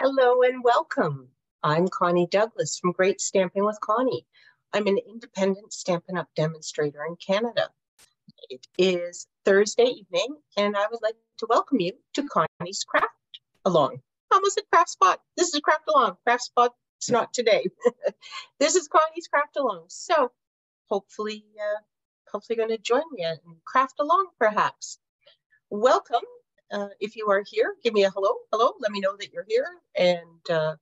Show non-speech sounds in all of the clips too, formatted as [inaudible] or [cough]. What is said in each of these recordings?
Hello and welcome. I'm Connie Douglas from Great Stamping with Connie. I'm an independent Stampin' Up! demonstrator in Canada. It is Thursday evening, and I would like to welcome you to Connie's Craft Along. Almost a craft spot. This is Craft Along. Craft spot, not today. [laughs] this is Connie's Craft Along. So hopefully, uh, hopefully going to join me and craft along perhaps. Welcome uh, if you are here, give me a hello. Hello. Let me know that you're here and uh,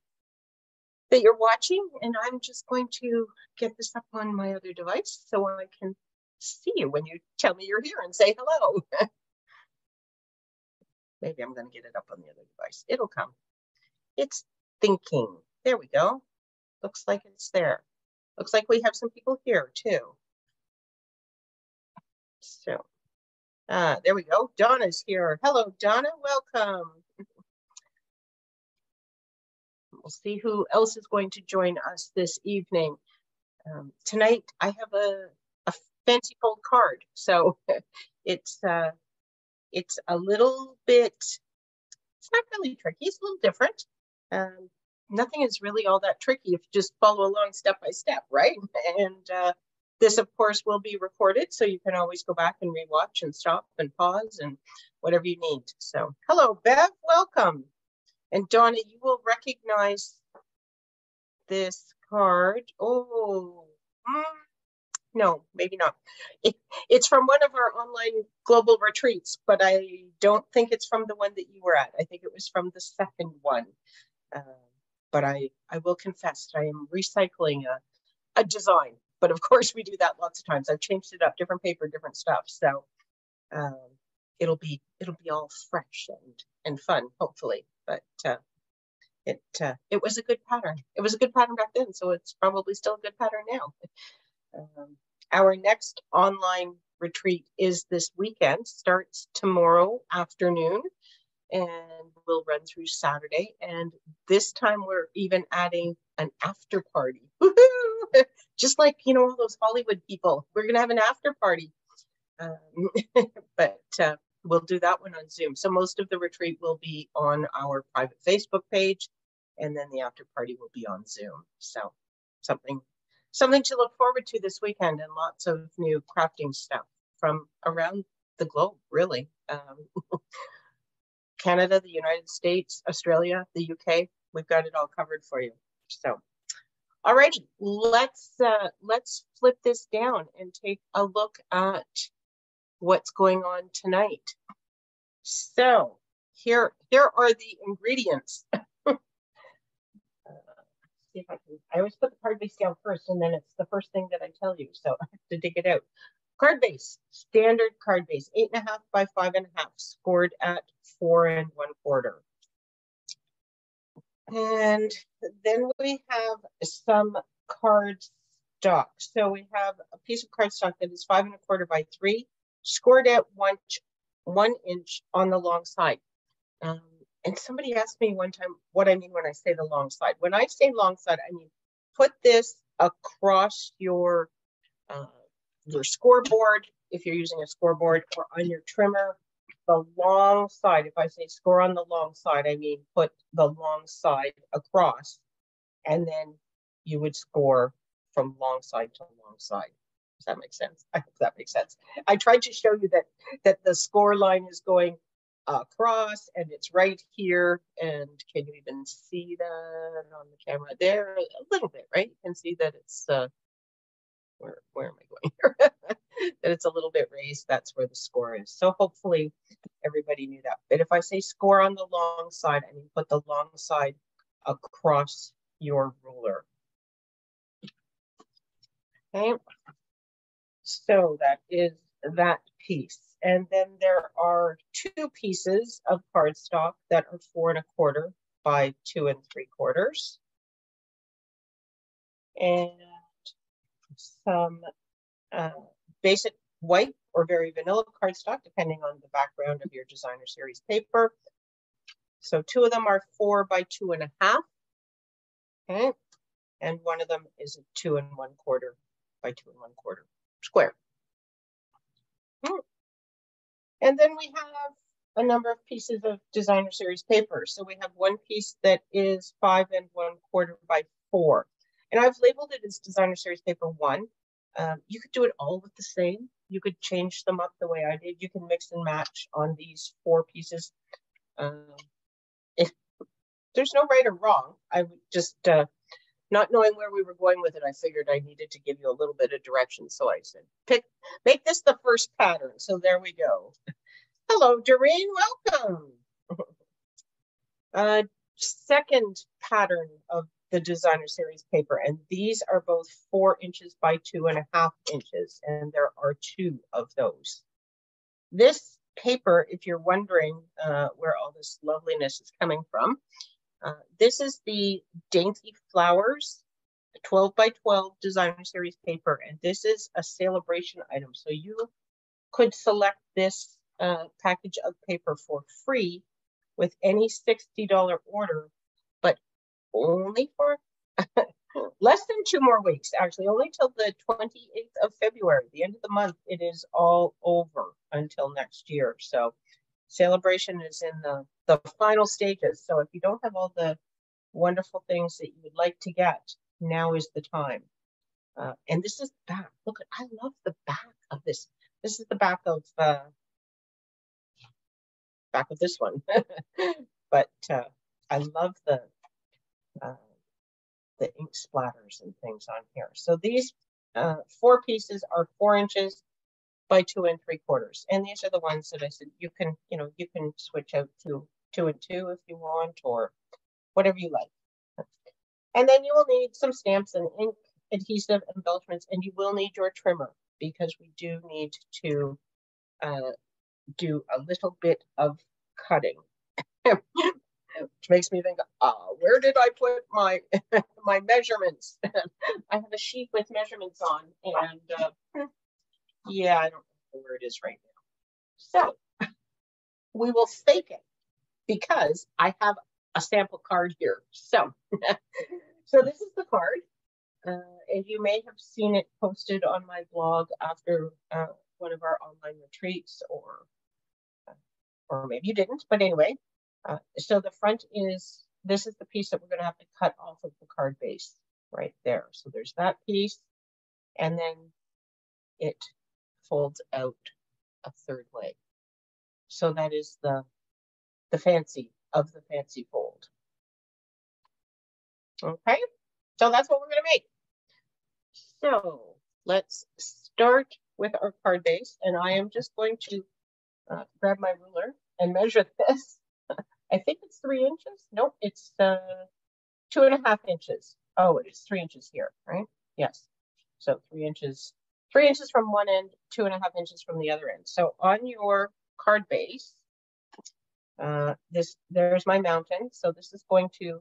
that you're watching. And I'm just going to get this up on my other device so I can see you when you tell me you're here and say hello. [laughs] Maybe I'm going to get it up on the other device. It'll come. It's thinking. There we go. Looks like it's there. Looks like we have some people here too. So Ah, there we go. Donna's here. Hello, Donna. Welcome. [laughs] We'll see who else is going to join us this evening. Um, tonight, I have a, a fancy fold card. So [laughs] it's uh, it's a little bit, it's not really tricky. It's a little different. Um, nothing is really all that tricky if you just follow along step by step, right? [laughs] And uh, this, of course, will be recorded, so you can always go back and rewatch and stop and pause and whatever you need. So, hello, Bev, welcome. And Donna, you will recognize this card. Oh, mm, no, maybe not. It, it's from one of our online global retreats, but I don't think it's from the one that you were at. I think it was from the second one. Uh, but I, I will confess, I am recycling a, a design but of [laughs] course, we do that lots of times. I've changed it up, different paper, different stuff. So um, it'll be it'll be all fresh and and fun, hopefully. But uh, it uh, it was a good pattern. It was a good pattern back then, so it's probably still a good pattern now. Um, our next online retreat is this weekend. Starts tomorrow afternoon and we'll run through Saturday. And this time we're even adding an after party. [laughs] Just like, you know, all those Hollywood people, we're going to have an after party. Um, [laughs] but uh, we'll do that one on Zoom. So most of the retreat will be on our private Facebook page, and then the after party will be on Zoom. So something something to look forward to this weekend and lots of new crafting stuff from around the globe, really. Um, [laughs] Canada, the United States, Australia, the UK, we've got it all covered for you. So Alrighty, let's uh, let's flip this down and take a look at what's going on tonight. So here here are the ingredients. [laughs] uh, see if I can. I always put the card base down first, and then it's the first thing that I tell you. So [laughs] I have to dig it out. Card base, standard card base, eight and a half by five and a half, scored at four and one quarter. And then we have some card stock. So we have a piece of card stock that is five and a quarter by three, scored at one, one inch on the long side. Um, and somebody asked me one time what I mean when I say the long side. When I say long side, I mean put this across your uh, your scoreboard if you're using a scoreboard or on your trimmer the long side, if I say score on the long side, I mean put the long side across, and then you would score from long side to long side. Does that make sense? I hope that makes sense. I tried to show you that that the score line is going across and it's right here. And can you even see that on the camera there? A little bit, right? You can see that it's uh, where where am I going here? [laughs] that it's a little bit raised, that's where the score is. So hopefully everybody knew that. But if I say score on the long side, I mean put the long side across your ruler. Okay, so that is that piece. And then there are two pieces of cardstock that are four and a quarter by two and three quarters. And some uh, basic white or very vanilla cardstock, depending on the background of your designer series paper. So two of them are four by two and a half. Okay. And one of them is a two and one quarter by two and one quarter square. Hmm. And then we have a number of pieces of designer series paper. So we have one piece that is five and one quarter by four. And I've labeled it as designer series paper one. Um, you could do it all with the same. You could change them up the way I did. You can mix and match on these four pieces. Um, if there's no right or wrong, I would just, uh, not knowing where we were going with it, I figured I needed to give you a little bit of direction. So I said, pick, make this the first pattern. So there we go. [laughs] Hello, Doreen, welcome. [laughs] uh, second pattern of the designer series paper, and these are both four inches by two and a half inches, and there are two of those. This paper, if you're wondering uh, where all this loveliness is coming from, uh, this is the Dainty Flowers 12 by 12 designer series paper, and this is a celebration item. So you could select this uh, package of paper for free with any $60 order only for [laughs] less than two more weeks, actually, only till the 28th of February, the end of the month, it is all over until next year. So celebration is in the, the final stages. So if you don't have all the wonderful things that you would like to get, now is the time. Uh, and this is the back. Look, I love the back of this. This is the back of uh, back of this one. [laughs] but uh, I love the uh, the ink splatters and things on here. So these uh, four pieces are four inches by two and three quarters. And these are the ones that I said you can, you know, you can switch out to two and two if you want, or whatever you like. And then you will need some stamps and ink adhesive embellishments, and you will need your trimmer because we do need to uh, do a little bit of cutting. [laughs] which makes me think, uh, where did I put my [laughs] my measurements? [laughs] I have a sheet with measurements on, and uh, yeah, I don't know where it is right now. So [laughs] we will fake it because I have a sample card here. So, so this is the card. Uh, and you may have seen it posted on my blog after uh, one of our online retreats, or or maybe you didn't. But anyway, uh, so the front is, this is the piece that we're going to have to cut off of the card base right there. So there's that piece. And then it folds out a third way. So that is the, the fancy of the fancy fold. Okay, so that's what we're going to make. So let's start with our card base. And I am just going to uh, grab my ruler and measure [laughs] this. I think it's three inches. Nope, it's uh, two and a half inches. Oh, it is three inches here, right? Yes. So three inches, three inches from one end, two and a half inches from the other end. So on your card base, uh, this there's my mountain. So this is going to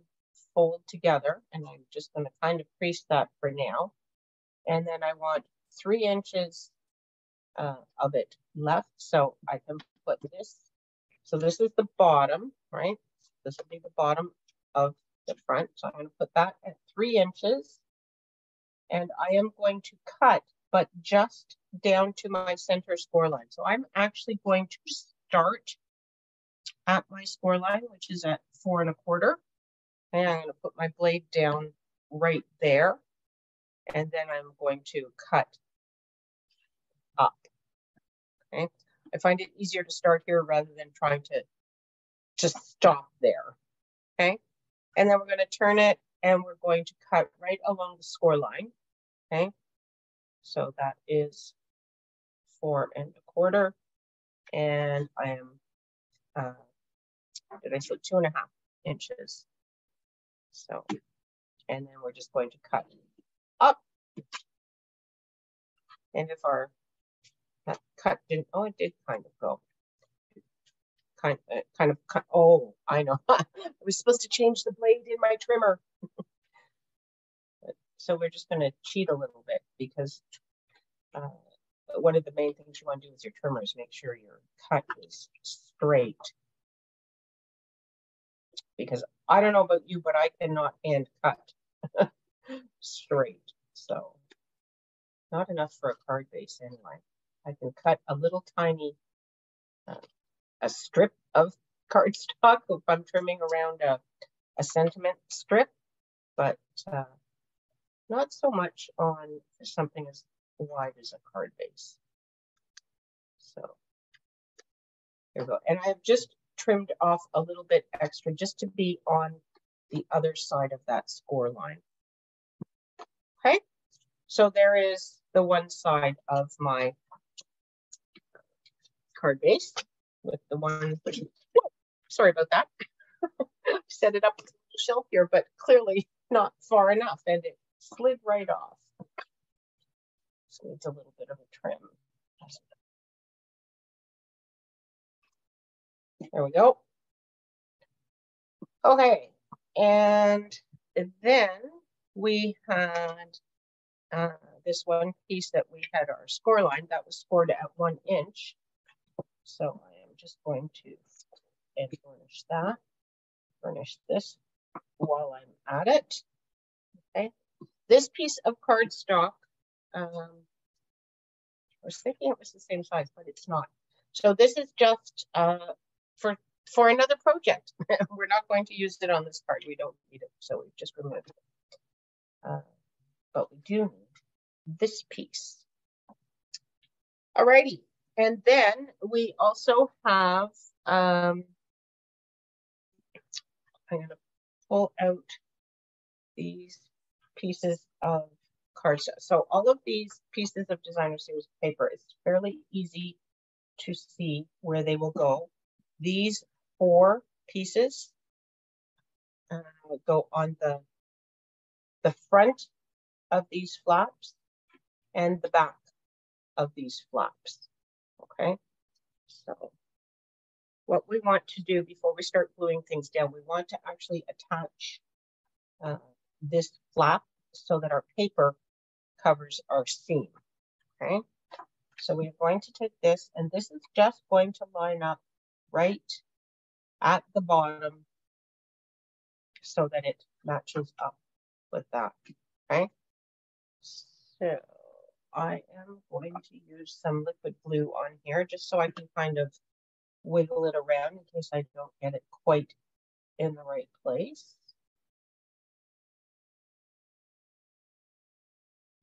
fold together and I'm just going to kind of crease that for now. And then I want three inches uh, of it left. So I can put this so this is the bottom, right? This will be the bottom of the front. So I'm going to put that at three inches. And I am going to cut, but just down to my center score line. So I'm actually going to start at my score line, which is at four and a quarter. And I'm going to put my blade down right there. And then I'm going to cut up. Okay. I find it easier to start here rather than trying to just stop there. Okay. And then we're going to turn it and we're going to cut right along the score line. Okay. So that is four and a quarter. And I am, uh, did I say two and a half inches? So, and then we're just going to cut up. And if our cut didn't, oh, it did kind of go. Kind, uh, kind of cut, oh, I know. [laughs] I was supposed to change the blade in my trimmer. [laughs] so we're just gonna cheat a little bit because uh, one of the main things you wanna do with your trimmer is make sure your cut is straight. Because I don't know about you, but I cannot hand cut [laughs] straight. So not enough for a card base anyway. I can cut a little tiny, uh, a strip of [laughs] cardstock if I'm trimming around a, a sentiment strip, but uh, not so much on something as wide as a card base. So there we go. And I have just trimmed off a little bit extra just to be on the other side of that score line. Okay, so there is the one side of my card base with the one, sorry about that. [laughs] Set it up with a shelf here, but clearly not far enough and it slid right off. So it's a little bit of a trim. There we go. Okay, and then we had uh, this one piece that we had our score line that was scored at one inch. So I am just going to and burnish that, burnish this while I'm at it. Okay, this piece of cardstock, um, I was thinking it was the same size, but it's not. So this is just uh, for for another project. [laughs] We're not going to use it on this card. We don't need it, so we've just removed it. Uh, but we do need this piece. Alrighty, and then we also have, um, I'm gonna pull out these pieces of cardstock. So all of these pieces of designer series paper, it's fairly easy to see where they will go. These four pieces uh, go on the, the front of these flaps and the back of these flaps, okay? So what we want to do before we start gluing things down, we want to actually attach uh, this flap so that our paper covers our seam, okay? So we're going to take this, and this is just going to line up right at the bottom so that it matches up with that, okay? So I am going to use some liquid glue on here just so I can kind of wiggle it around in case I don't get it quite in the right place.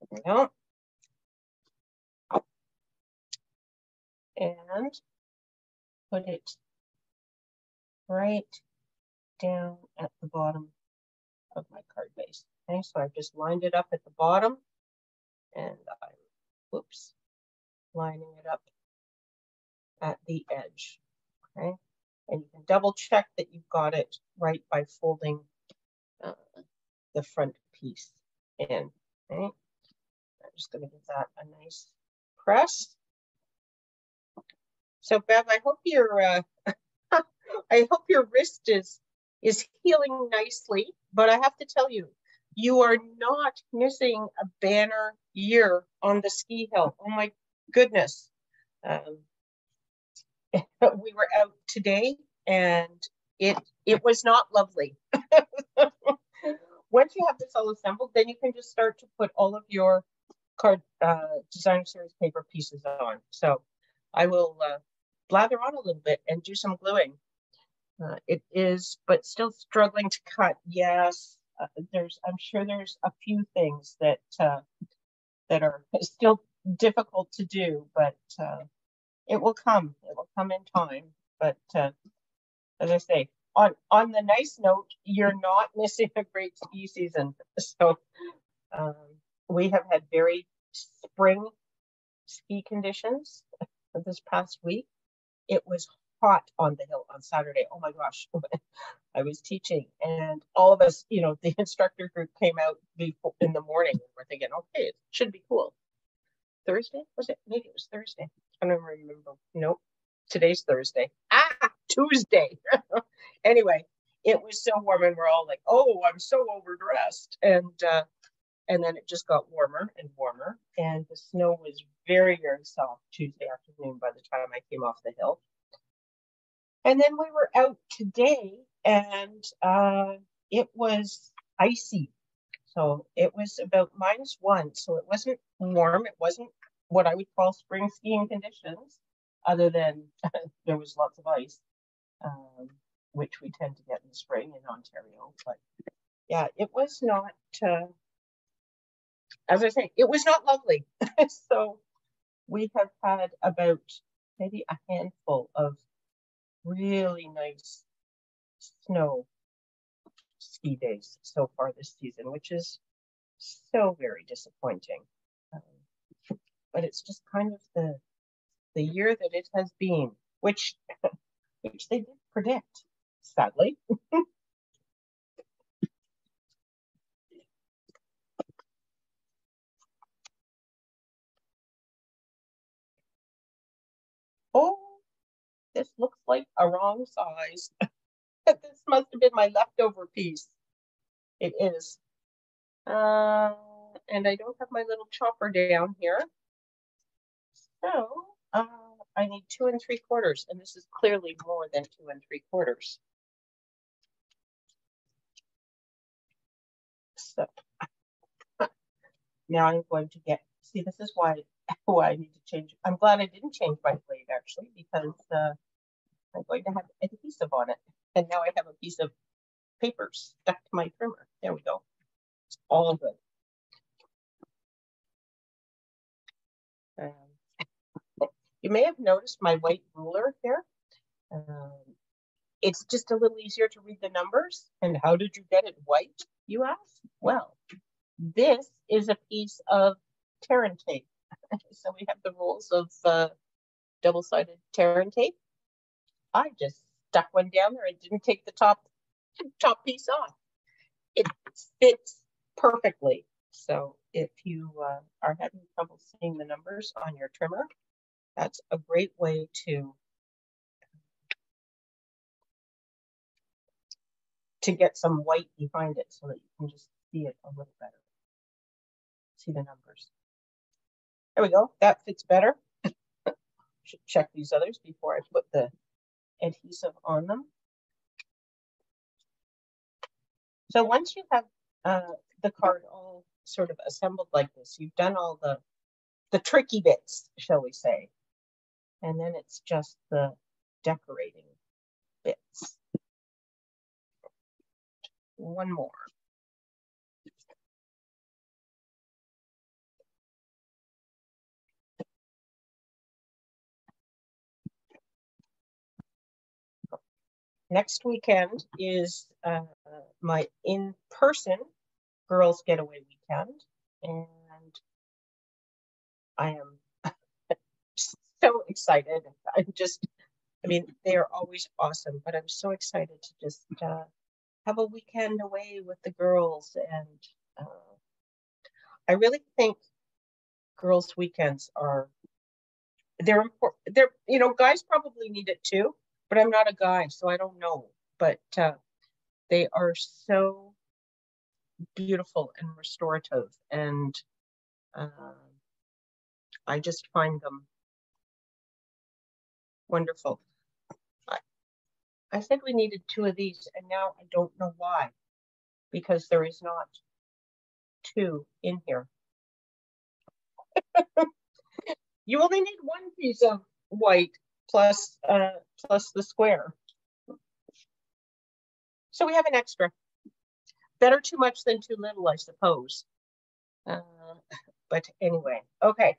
There we go. And put it right down at the bottom of my card base. Okay, so I've just lined it up at the bottom and I'm, whoops, lining it up at the edge. Okay, and you can double check that you've got it right by folding uh, the front piece in. Okay, I'm just going to give that a nice press. So Bev, I hope your uh, [laughs] I hope your wrist is is healing nicely. But I have to tell you, you are not missing a banner year on the ski hill. Oh my goodness. Um, [laughs] we were out today and it it was not lovely. [laughs] Once you have this all assembled, then you can just start to put all of your card uh, designer series paper pieces on. So I will uh, blather on a little bit and do some gluing. Uh, it is, but still struggling to cut. Yes, uh, there's. I'm sure there's a few things that uh, that are still difficult to do, but uh, it will come. It will come in time. But uh, as I say, on on the nice note, you're not [laughs] missing a great ski season. So um, we have had very spring ski conditions this past week. It was hot on the hill on Saturday. Oh my gosh, [laughs] I was teaching, and all of us, you know, the [laughs] instructor group came out in the morning. We're thinking, okay, it should be cool. Thursday was it? Maybe it was Thursday. I don't remember. Nope. Today's Thursday. Ah, Tuesday. [laughs] anyway, it was so warm, and we're all like, "Oh, I'm so overdressed," and uh, and then it just got warmer and warmer, and the snow was very, very soft Tuesday afternoon by the time I came off the hill. And then we were out today and uh, it was icy. So it was about minus one. So it wasn't warm. It wasn't what I would call spring skiing conditions. other than [laughs] there was lots of ice, um, which we tend to get in the spring in Ontario. But yeah, it was not, uh, as I say, it was not lovely. [laughs] so we have had about maybe a handful of really nice snow ski days so far this season, which is so very disappointing. Um, but it's just kind of the the year that it has been, which [laughs] which they did predict, sadly. [laughs] oh, this looks like a wrong size. [laughs] this must have been my leftover piece. It is. Uh, and I don't have my little chopper down here. So uh, I need two and three quarters, and this is clearly more than two and three quarters. So [laughs] now I'm going to get, see, this is why, [laughs] why I need to change. I'm glad I didn't change my blade actually, because uh, I'm going to have adhesive on it. And now I have a piece of paper stuck to my trimmer. There we go. It's all good. Um, [laughs] you may have noticed my white ruler here. Um, it's just a little easier to read the numbers. And how did you get it white, you ask? Well, this is a piece of Terran tape. [laughs] so we have the rules of uh, double-sided Tear & Tape. I just stuck one down there and didn't take the top top piece off. It fits perfectly. So if you uh, are having trouble seeing the numbers on your trimmer, that's a great way to to get some white behind it so that you can just see it a little better. See the numbers. There we go. That fits better. [laughs] Should check these others before I put the adhesive on them. So once you have uh, the card all sort of assembled like this, you've done all the, the tricky bits, shall we say. And then it's just the decorating bits. One more. Next weekend is uh, my in-person girls getaway weekend and i am [laughs] so excited. I'm just i mean they are always awesome but i'm so excited to just uh, have a weekend away with the girls and uh, i really think girls weekends are they're important they're you know guys probably need it too but I'm not a guy, so I don't know. But uh, they are so beautiful and restorative, and uh, I just find them wonderful. I, I said we needed two of these, and now I don't know why, because there is not two in here. [laughs] you only need one piece of white plus, uh, plus the square. So we have an extra. Better too much than too little, I suppose. Uh, but anyway, okay.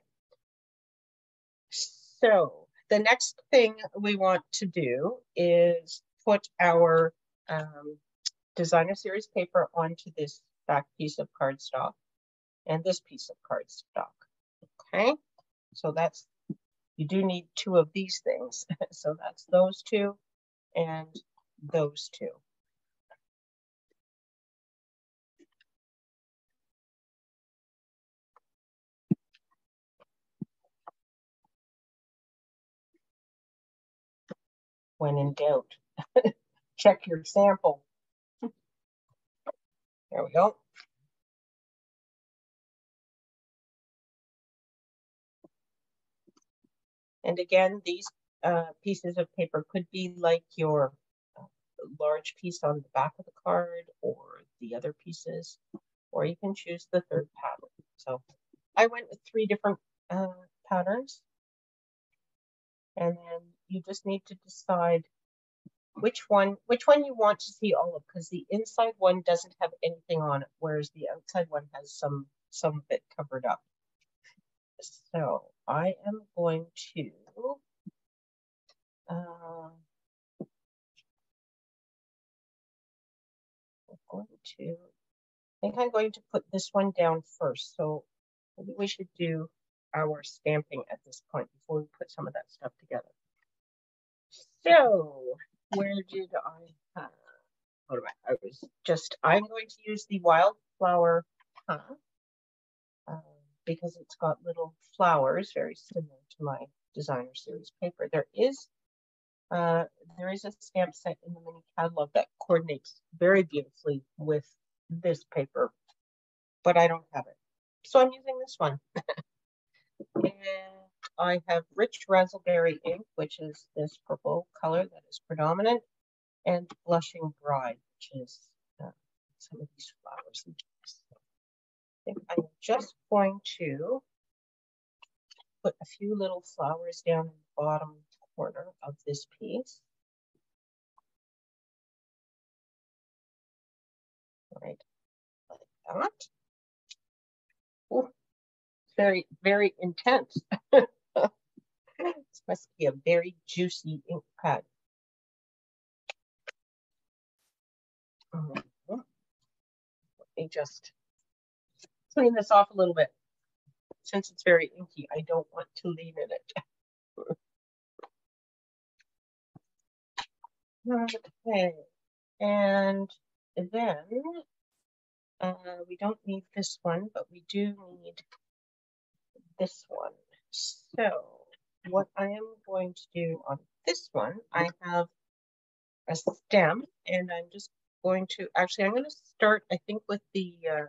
So the next thing we want to do is put our um, designer series paper onto this back piece of cardstock and this piece of cardstock. Okay, so that's you do need two of these things. [laughs] so that's those two and those two. When in doubt, [laughs] check your sample. There we go. And again, these uh, pieces of paper could be like your uh, large piece on the back of the card or the other pieces, or you can choose the third pattern. So I went with three different uh, patterns. And then you just need to decide which one which one you want to see all of because the inside one doesn't have anything on it, whereas the outside one has some some of it covered up. So I am going to uh, I'm going to I think I'm going to put this one down first. So maybe we should do our stamping at this point before we put some of that stuff together. So where did I, uh, what am I, I was just, I'm going to use the wildflower huh, uh, because it's got little flowers very similar to my designer series paper. There is uh, there is a stamp set in the mini catalog that coordinates very beautifully with this paper, but I don't have it. So I'm using this one. [laughs] and I have rich razzleberry ink, which is this purple color that is predominant, and blushing bride, which is uh, some of these flowers. Think I'm just going to put a few little flowers down in the bottom corner of this piece. Right, like that. Ooh, very, very intense. [laughs] this must be a very juicy ink pad. Mm-hmm. Let me just clean this off a little bit. Since it's very inky, I don't want to lean in it. okay, and then uh, we don't need this one, but we do need this one. So what I am going to do on this one, I have a stem and I'm just going to, actually I'm going to start, I think with the, uh,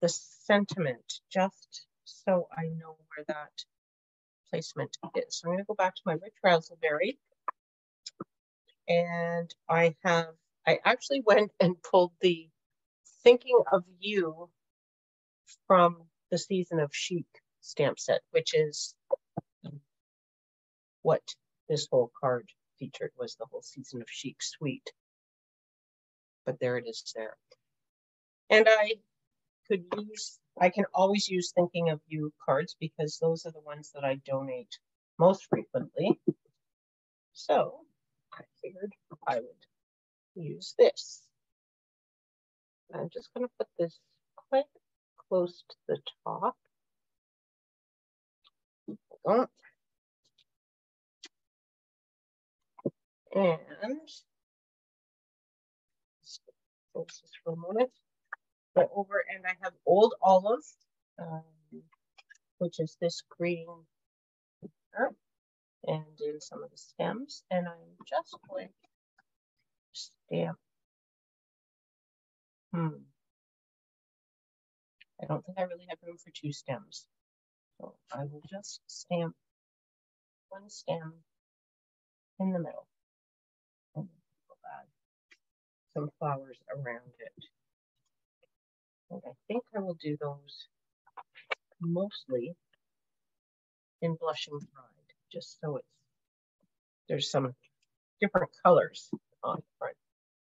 the sentiment, just so I know where that placement is. So I'm going to go back to my rich razzleberry and I have, I actually went and pulled the thinking of you from the season of chic stamp set, which is what this whole card featured was the whole season of chic suite. But there it is there. And I could use, I can always use thinking of you cards because those are the ones that I donate most frequently. So I figured I would use this. I'm just going to put this quite close to the top. And close this for a moment. Go over and I have old olive, um, which is this green here, and in some of the stems. And I'm just going to stamp. Hmm. I don't think I really have room for two stems. So I will just stamp one stem in the middle. And some flowers around it. And I think I will do those mostly in Blushing Bride, just so it's there's some different colors on the front.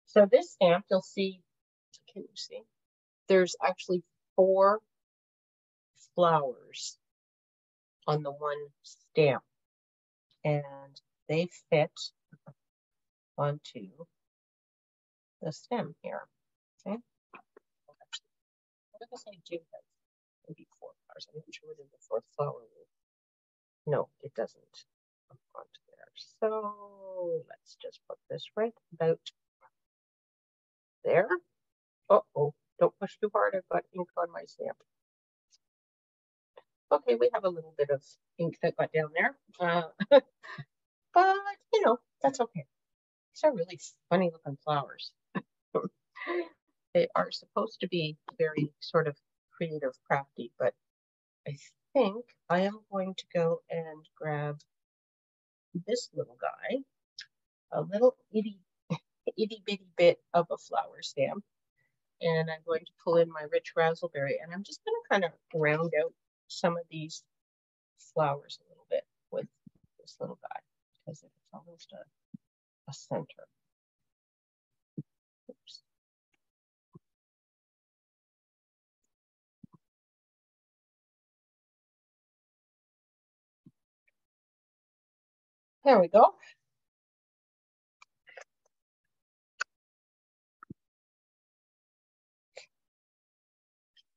So this stamp, you'll see, can you see? There's actually four flowers on the one stamp and they fit onto the stem here. Okay. What does I do have maybe four flowers? I'm not sure whether the fourth flower will. No, it doesn't come onto there. So let's just put this right about there. Uh oh, don't push too hard. I've got ink on my stamp. Okay, we have a little bit of ink that got down there. Uh, but, you know, that's okay. These are really funny looking flowers. They are supposed to be very sort of creative, crafty, but I think I am going to go and grab this little guy, a little itty, [laughs] itty bitty bit of a flower stamp. And I'm going to pull in my rich razzleberry and I'm just going to kind of round out some of these flowers a little bit with this little guy because it's almost a, a center. Oops. There we go.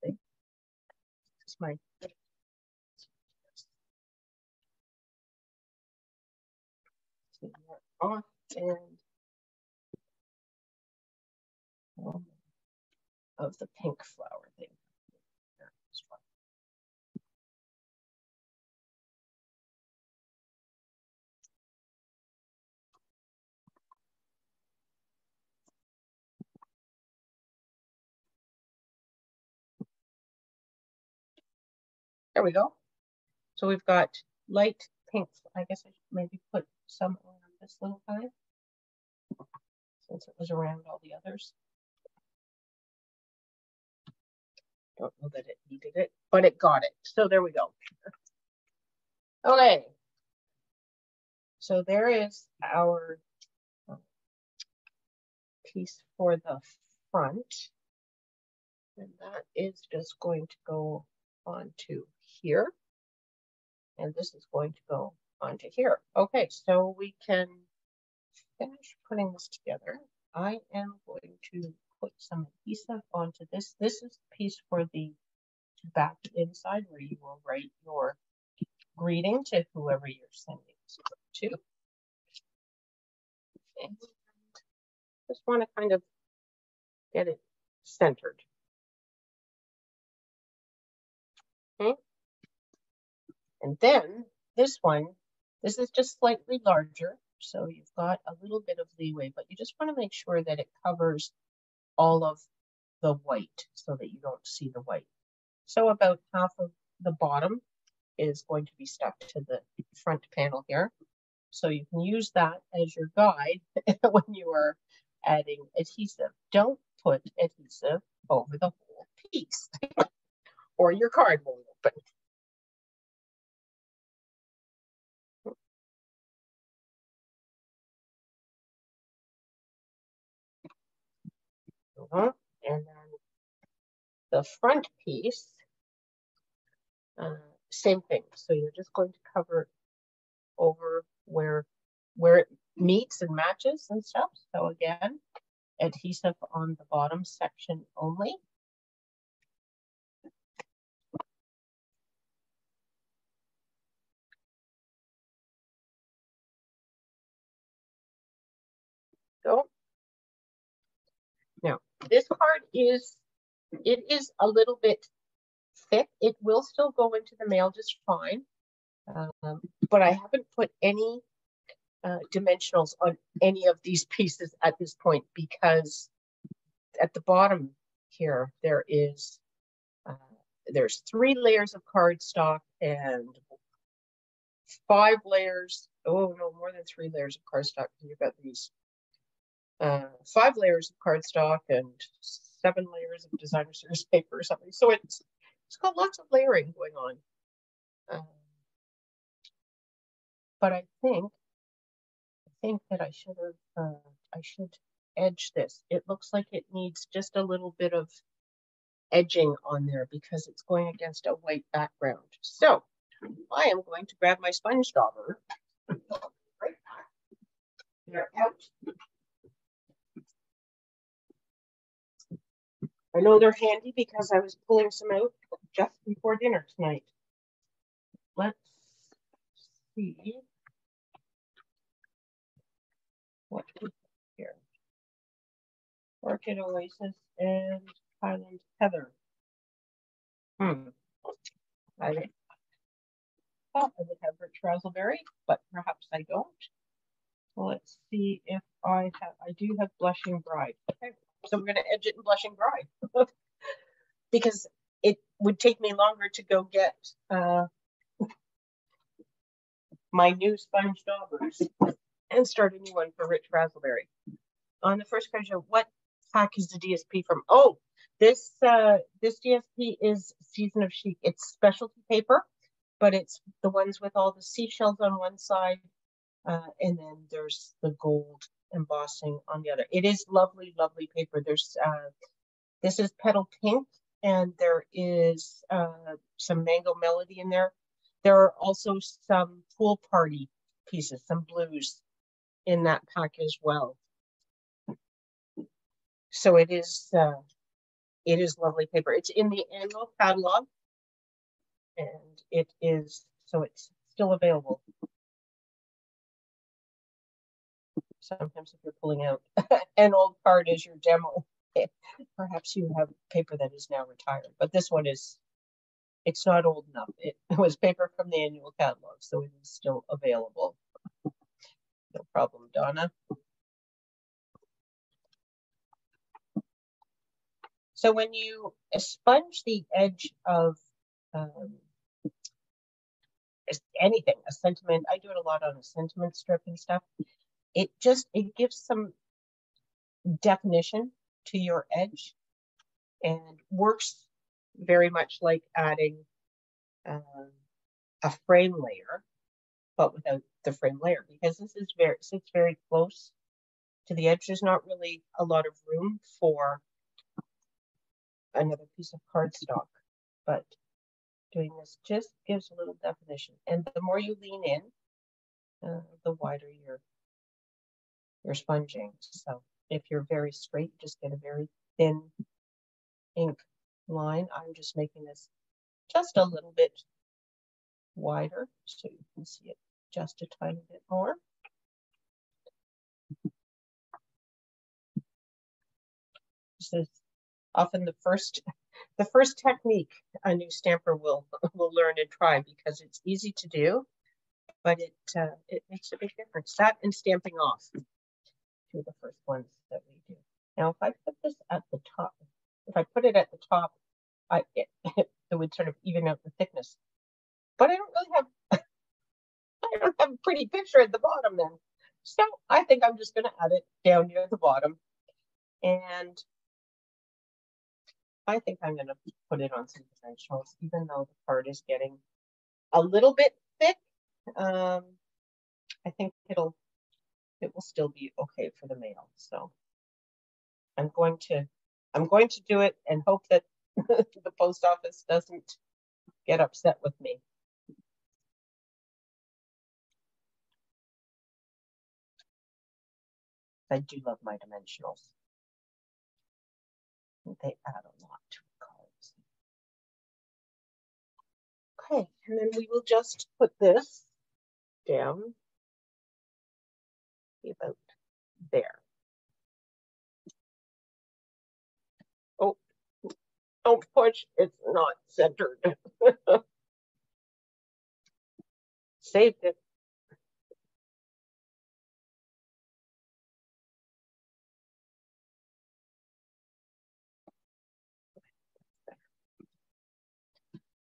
This my off and of the pink flower thing. There we go. So we've got light pink. I guess I should maybe put some around this little guy since it was around all the others. Don't know that it needed it, but it got it. So there we go. Okay. So there is our um, piece for the front. And that is just going to go onto here. And this is going to go onto here. Okay, so we can finish putting this together. I am going to put some adhesive onto this. This is the piece for the back inside where you will write your greeting to whoever you're sending this to. And just want to kind of get it centered. Okay. And then this one, this is just slightly larger. So you've got a little bit of leeway, but you just want to make sure that it covers all of the white so that you don't see the white. So about half of the bottom is going to be stuck to the front panel here. So you can use that as your guide [laughs] when you are adding adhesive. Don't put adhesive over the whole piece [laughs] or your card won't open. Uh -huh. And then the front piece, uh, same thing. So you're just going to cover over where where it meets and matches and stuff. So again, adhesive on the bottom section only. Go. Now, this card is, it is a little bit thick. It will still go into the mail just fine. Um, but I haven't put any uh, dimensionals on any of these pieces at this point because at the bottom here, there is, uh, there's three layers of cardstock and five layers. Oh no, more than three layers of cardstock. You've got these uh, five layers of cardstock and seven layers of designer series [laughs] paper or something. So it's it's got lots of layering going on. Um, but I think I think that I should have uh, I should edge this. It looks like it needs just a little bit of edging on there because it's going against a white background. So I am going to grab my sponge dauber. [laughs] right back. They're out. I know they're handy because I was pulling some out just before dinner tonight. Let's see what we here. Orchid Oasis and Highland Heather. Hmm. I thought I would have Rich Razzleberry, but perhaps I don't. Let's see if I have, I do have Blushing Bride. Okay. So we're going to edge it in Blushing Bride because it would take me longer to go get uh, my new sponge daubers and start a new one for Rich Razzleberry. On the first question, what pack is the DSP from? Oh, this uh, this DSP is Season of Chic. It's specialty paper. but it's the ones with all the seashells on one side, uh, and then there's the gold embossing on the other. It is lovely, lovely paper. There's uh, this is petal pink, and there is uh, some mango melody in there. There are also some pool party pieces, some blues in that pack as well. So it is uh, it is lovely paper. It's in the annual catalog, and it is so it's still available. Sometimes if you're pulling out [laughs] an old card as your demo, [laughs] perhaps you have paper that is now retired, but this one is, it's not old enough. [laughs] It was paper from the annual catalog, so it is still available. No problem, Donna. So when you sponge the edge of um, anything, a sentiment, I do it a lot on a sentiment strip and stuff. It just, it gives some definition to your edge and works very much like adding um, a frame layer, but without the frame layer, because this is very sits very close to the edge. There's not really a lot of room for another piece of cardstock, but doing this just gives a little definition. And the more you lean in, uh, the wider your your sponging. So if you're very straight, just get a very thin ink line. I'm just making this just a little bit wider so you can see it just a tiny bit more. This is often the first the first technique a new stamper will will learn and try because it's easy to do, but it uh, it makes a big difference. That and stamping off of the first ones that we do. Now, if I put this at the top, if I put it at the top, I it, [laughs] it would sort of even out the thickness. But I don't really have [laughs] I don't have a pretty picture at the bottom then. So I think I'm just going to add it down near the bottom. And I think I'm going to put it on some dimensionals, even though the card is getting a little bit thick. Um, I think it'll it will still be okay for the mail. So I'm going to I'm going to do it and hope that [laughs] the post office doesn't get upset with me. I do love my dimensionals. They add a lot to cards. Okay, and then we will just put this down about there. Oh, don't push, it's not centered. [laughs] Saved it.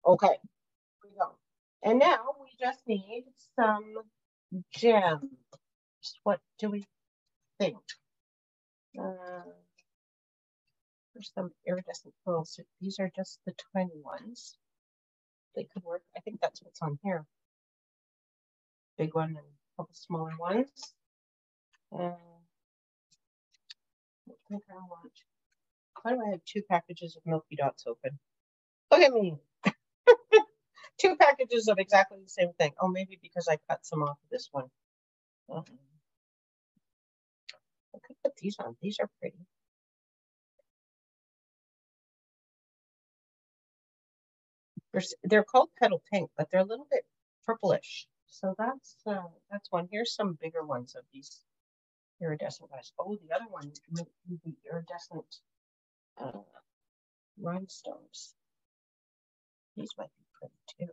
Okay. And now we just need some gem. What do we think? Uh, there's some iridescent pearls. These are just the tiny ones. They could work. I think that's what's on here. Big one and a couple smaller ones. Uh, I think I want. Why do I have two packages of Milky Dots open? Look at me. [laughs] two packages of exactly the same thing. Oh, maybe because I cut some off of this one. Uh -huh. I could put these on. These are pretty. They're, called petal pink, but they're a little bit purplish. So that's uh, that's one. Here's some bigger ones of these iridescent guys. Oh, the other one might be the iridescent uh, rhinestones. These might be pretty too.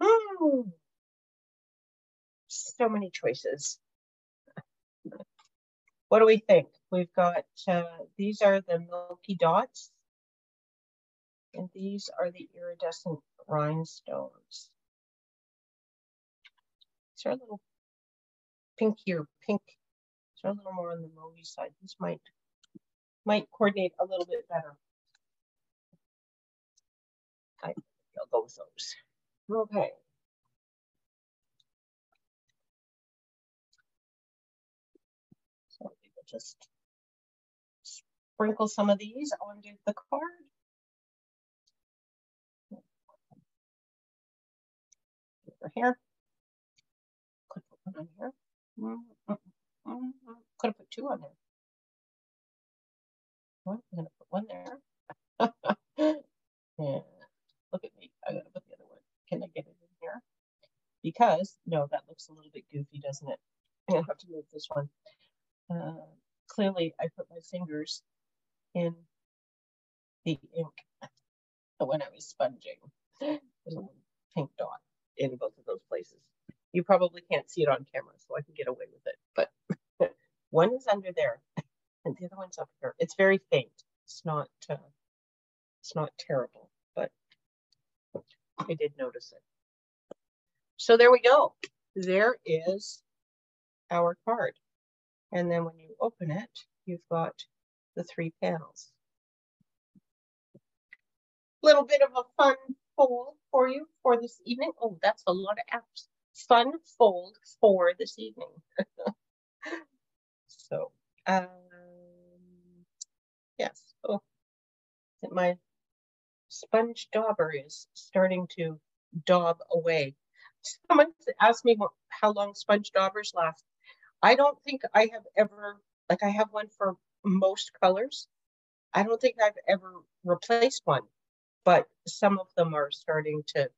Hmm. So many choices. [laughs] What do we think? We've got, uh, these are the milky dots. And these are the iridescent rhinestones. These are a little pinkier pink. These are a little more on the mauve side. These might, might coordinate a little bit better. I'll go with those. Okay. Just sprinkle some of these onto the card. Over here. Could put one on here. Could have put two on there. I'm gonna put one there. [laughs] yeah. look at me. I gotta put the other one. Can I get it in here? Because no, that looks a little bit goofy, doesn't it? I'm gonna have to move this one. Uh, clearly, I put my fingers in the ink when I was sponging. There's a pink dot in both of those places. You probably can't see it on camera, so I can get away with it. But [laughs] one is under there, and the other one's up here. It's very faint. It's not. Uh, it's not terrible, but I did notice it. So there we go. There is our card. And then when you open it, you've got the three panels. Little bit of a fun fold for you for this evening. Oh, that's a lot of apps. Fun fold for this evening. [laughs] so, um, yes. Oh, my sponge dauber is starting to daub away. Someone asked me how long sponge daubers last. I don't think I have ever, like I have one for most colors. I don't think I've ever replaced one, but some of them are starting to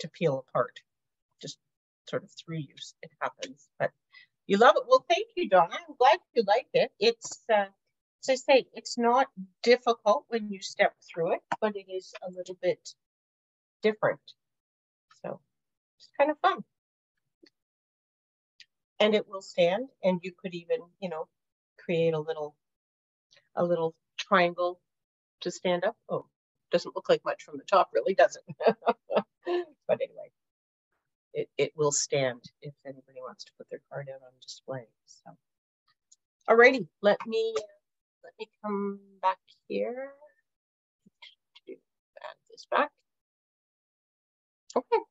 to peel apart. Just sort of through use, it happens. But you love it. Well, thank you, Donna. I'm glad you liked it. It's uh, as I say, it's not difficult when you step through it, but it is a little bit different. So it's kind of fun. And it will stand, and you could even, you know, create a little a little triangle to stand up. Oh, doesn't look like much from the top, really, does it? [laughs] but anyway, it, it will stand if anybody wants to put their card out on display. So, alrighty, let me let me come back here to add this back. Okay,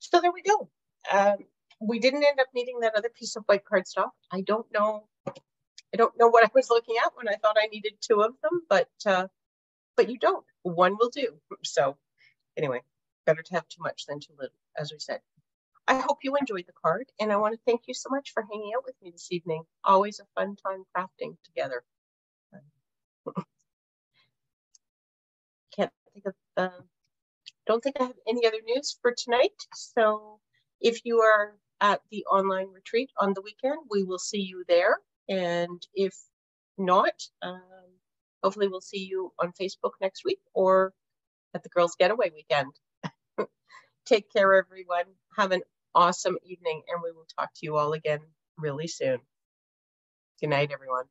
so there we go. Um, we didn't end up needing that other piece of white cardstock. I don't know I don't know what I was looking at when I thought I needed two of them, but uh, but you don't. One will do. So anyway, better to have too much than too little, as we said. I hope you enjoyed the card, and I want to thank you so much for hanging out with me this evening. Always a fun time crafting together. [laughs] Can't think of, uh, don't think I have any other news for tonight. So if you are at the online retreat on the weekend, we will see you there. And if not, um, hopefully we'll see you on Facebook next week or at the Girls Getaway weekend. [laughs] Take care, everyone. Have an awesome evening, and we will talk to you all again really soon. Good night, everyone.